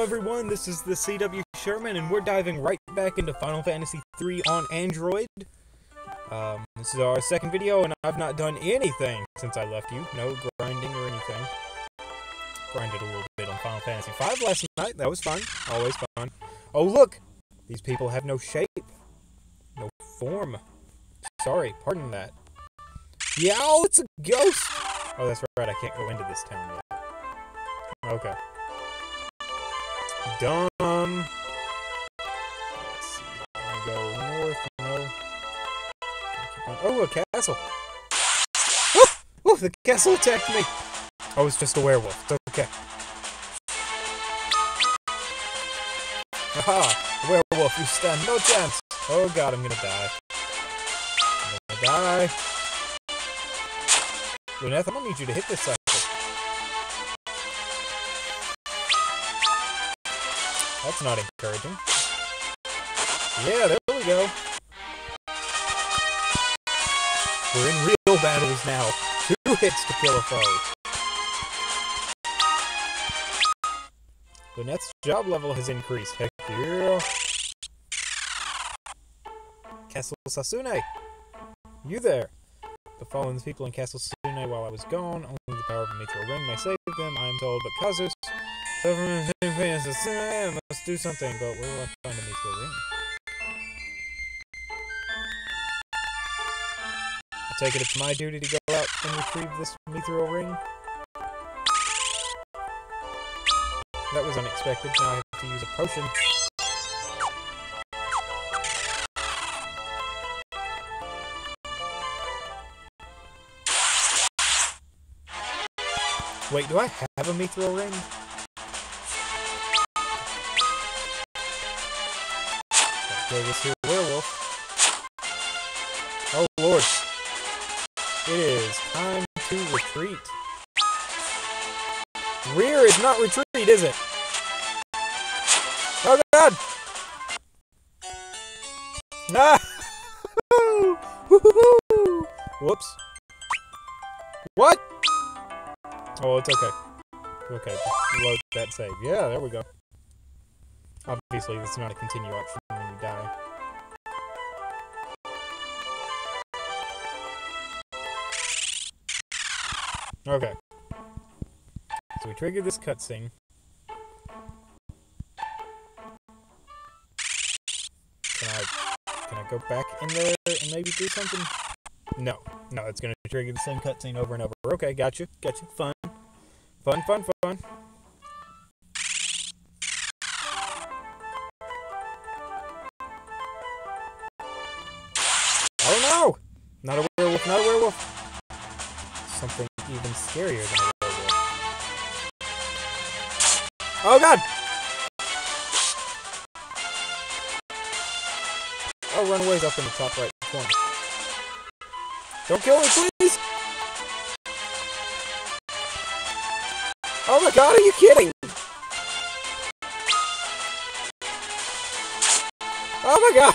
everyone, this is the CW Sherman, and we're diving right back into Final Fantasy III on Android. Um, this is our second video, and I've not done anything since I left you. No grinding or anything. Grinded a little bit on Final Fantasy V last night. That was fun. Always fun. Oh, look! These people have no shape. No form. Sorry, pardon that. Yeah, oh, it's a ghost! Oh, that's right, I can't go into this town yet. Okay. Dumb. Let's see. I go north. No. Oh, a castle. Oh, oh, the castle attacked me. Oh, it's just a werewolf. It's okay. Aha! Werewolf, you stand no chance. Oh god, I'm gonna die. I'm gonna die. Luneth, I'm gonna need you to hit this. That's not encouraging. Yeah, there we go. We're in real battles now. Two hits to kill a foe. Luneth's job level has increased. Heck yeah. Castle Sasune. You there. The fallen people in Castle Sasune while I was gone. Only the power of a Mithril ring may save them, I am told. But Kazus I must do something, but will I find a Mithril ring? I take it it's my duty to go out and retrieve this Mithril ring. That was unexpected. Now I have to use a potion. Wait, do I have a Mithril ring? This here werewolf. Oh lord. It is time to retreat. Rear is not retreat, is it? Oh god! Ah! Whoops. What? Oh, it's okay. Okay, load that save. Yeah, there we go. Obviously, this is not a continue option Okay. So we trigger this cutscene. Can I can I go back in there and maybe do something? No. No, it's gonna trigger the same cutscene over and over. Okay, gotcha. Gotcha. Fun. Fun, fun, fun. Oh no! Not a werewolf, not a werewolf. Even scarier than a werewolf. Oh god! Oh, runaway's up in the top right corner. Don't kill me, please! Oh my god, are you kidding? Oh my god!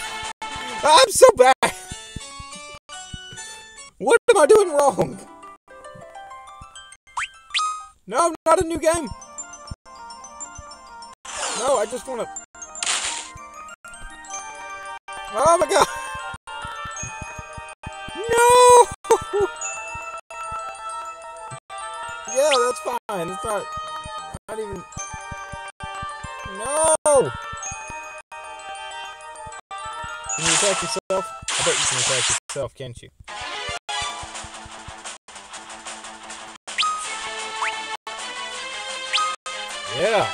I'm so bad! What am I doing wrong? No, not a new game! No, I just wanna... Oh my god! No! yeah, that's fine. It's not... Not even... No! Can you attack yourself? I bet you can attack yourself, can't you? Yeah.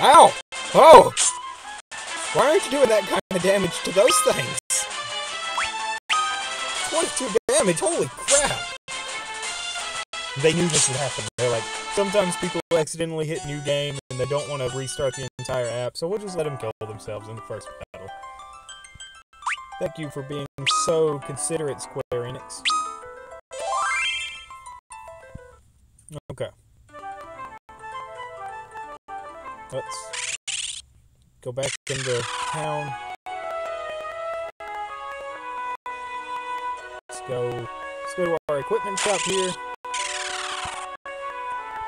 Ow! Oh! Why aren't you doing that kind of damage to those things? 22 damage, holy crap! They knew this would happen. They're like, sometimes people accidentally hit new game and they don't want to restart the entire app, so we'll just let them kill themselves in the first battle. Thank you for being so considerate, Square Enix. Okay. Let's go back into town. Let's go Let's go to our equipment shop here.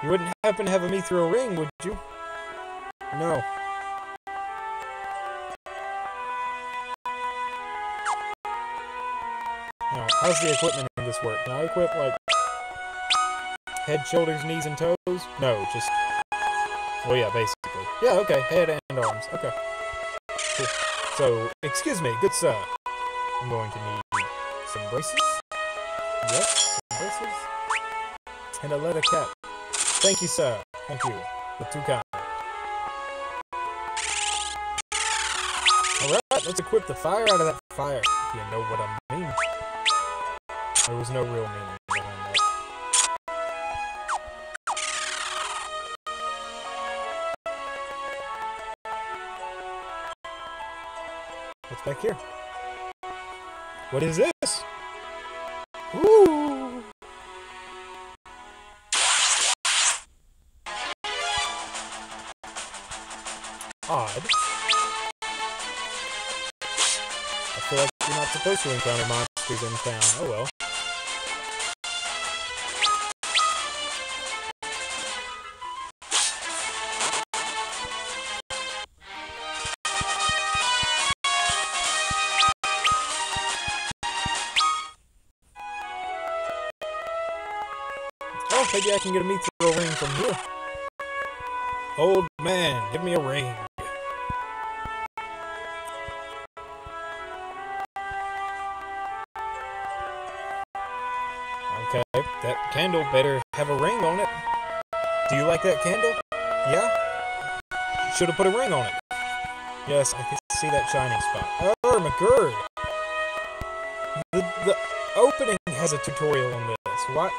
You wouldn't happen to have a Mithril ring, would you? No. Now, how's the equipment in this work? Can I equip, like, head, shoulders, knees, and toes? No, just... Well, yeah, basically. Yeah, okay, head and arms. Okay. Cool. So, excuse me, good sir. I'm going to need some braces. Yes, some braces. And a leather cap. Thank you, sir. Thank you. You're too kind. Alright, let's equip the fire out of that fire. If you know what I mean. There was no real meaning back here? What is this? Ooh! Odd. I feel like you're not supposed to encounter monsters in town. Oh well. Maybe I can get a mithril ring from here. Old man, give me a ring. Okay, that candle better have a ring on it. Do you like that candle? Yeah? Should have put a ring on it. Yes, I can see that shining spot. Oh, McGurd! The, the opening has a tutorial on this. What?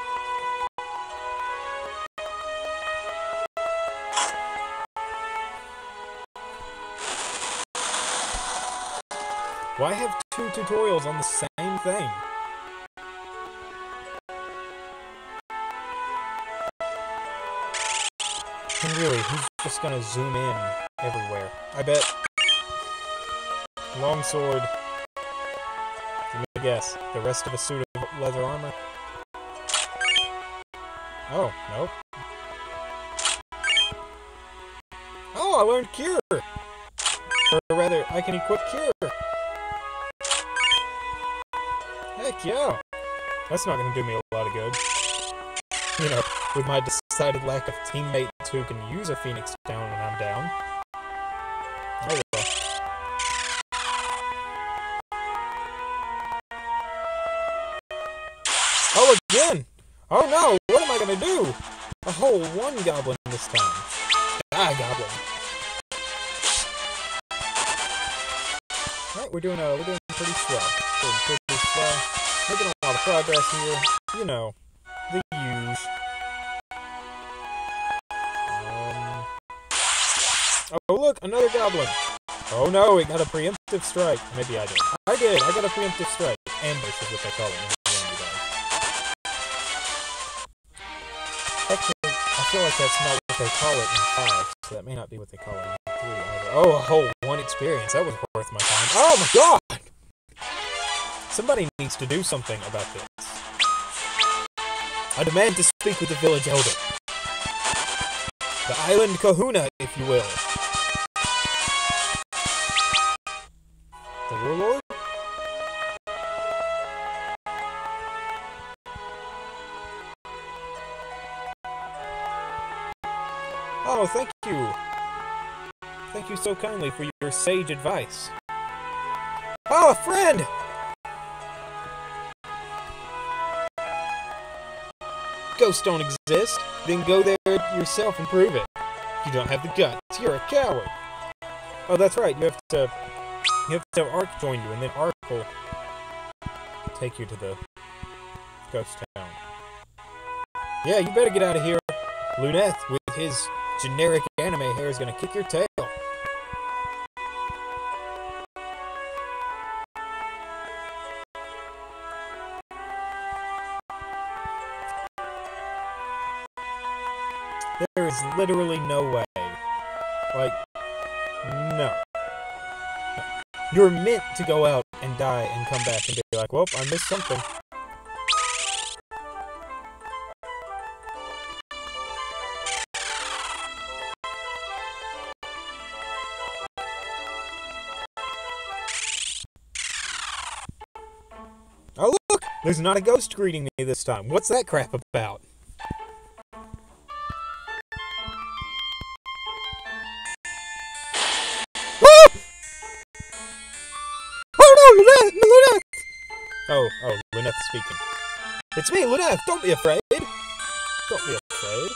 Why have two tutorials on the same thing? And really, he's just gonna zoom in everywhere? I bet. Longsword. Give me guess. The rest of a suit of leather armor? Oh, nope. Oh, I learned Cure! Or rather, I can equip Cure! Yeah! That's not gonna do me a lot of good. You know, with my decided lack of teammates who can use a Phoenix down when I'm down. Oh well. Oh, again! Oh no! What am I gonna do? A whole one goblin this time. Ah, goblin. Alright, we're doing uh we're doing pretty swell. Doing pretty swell. Making a lot of progress here. You know, the use. Um, oh look, another goblin. Oh no, it got a preemptive strike. Maybe I did. I did. I got a preemptive strike. Ambush is what they call it. Actually, I feel like that's not what they call it in five, so that may not be what they call it in three either. Oh, a whole one experience. That was worth my time. Oh my god! Somebody needs to do something about this. I demand to speak with the village elder. The island kahuna, if you will. The warlord? Oh, thank you. Thank you so kindly for your sage advice. Oh, a friend! Ghosts don't exist. Then go there yourself and prove it. You don't have the guts. You're a coward. Oh, that's right. You have to. You have to have Arc join you, and then Arc will take you to the ghost town. Yeah, you better get out of here. Luneth, with his generic anime hair, is gonna kick your tail. is literally no way. Like, no. You're meant to go out and die and come back and be like, well, I missed something. Oh look! There's not a ghost greeting me this time. What's that crap about? Speaking. It's me, Luneth! Don't be afraid! Don't be afraid.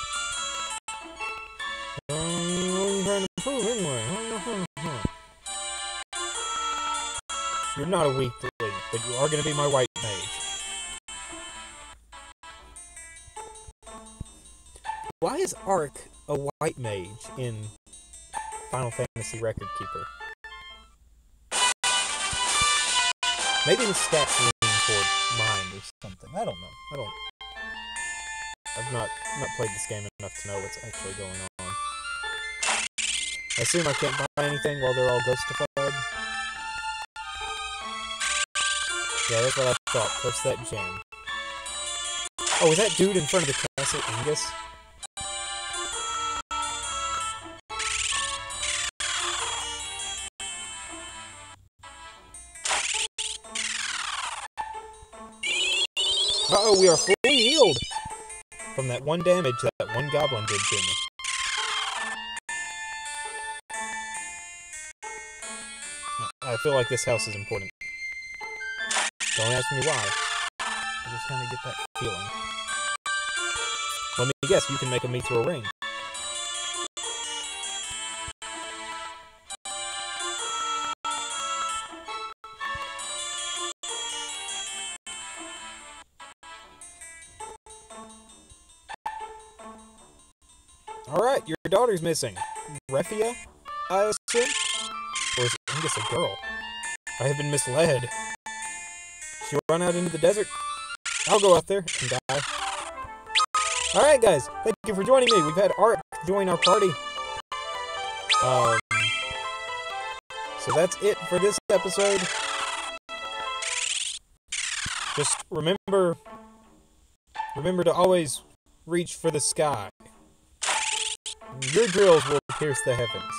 You're not a weakling, but you are going to be my white mage. Why is Arc a white mage in Final Fantasy Record Keeper? Maybe his stats lean toward something. I don't know. I don't. I've not not played this game enough to know what's actually going on. I assume I can't buy anything while they're all ghostified. Yeah, that's what I thought. Press that gem. Oh, was that dude in front of the castle Ingus? Uh-oh, we are fully healed from that one damage that one goblin did to me. I feel like this house is important. Don't ask me why. I just kind of get that feeling. Let me guess, you can make a me throw a ring. Daughter's missing. Refia, I assume? Or is Ingus a girl? I have been misled. She'll run out into the desert? I'll go out there and die. Alright guys, thank you for joining me. We've had Arc join our party. Um, so that's it for this episode. Just remember, remember to always reach for the sky. Your drills will pierce the heavens.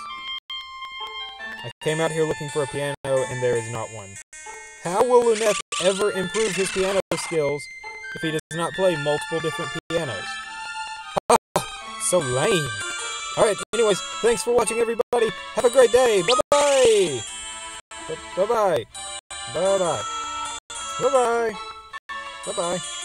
I came out here looking for a piano, and there is not one. How will Luneth ever improve his piano skills if he does not play multiple different pianos? Ah, so lame. Alright, anyways, thanks for watching, everybody. Have a great day. Bye-bye. Bye-bye. Bye-bye. Bye-bye. Bye-bye.